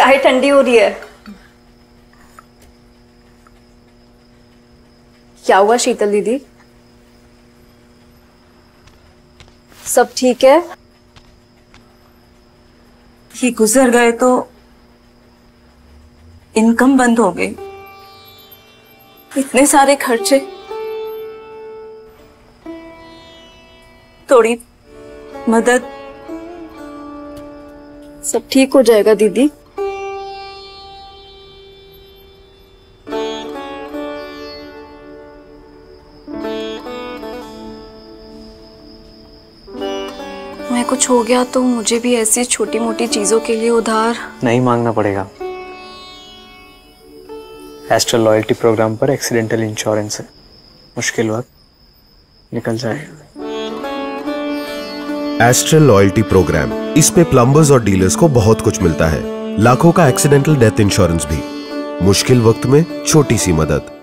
चाय ठंडी हो रही है। क्या हुआ शीतल दीदी? सब ठीक है? ये गुजर गए तो इनकम बंद हो गई। इतने सारे खर्चे। थोड़ी मदद। सब ठीक हो जाएगा दीदी? मैं कुछ हो गया तो मुझे भी ऐसी छोटी मोटी चीज़ों के लिए उधार। नहीं मांगना पड़ेगा। एस्ट्रल लॉयल्टी प्रोग्राम पर एक्सीडेंटल इंश्योरेंस है। मुश्किल वक्त। निकल जाएगा एस्ट्रल लॉयल्टी प्रोग्राम इसमें प्लम्बर्स और डीलर्स को बहुत कुछ मिलता है। लाखों का एक्सीडेंटल डेथ इंश्योरेंस भी। मुश्किल वक्त में छोटी सी मदद।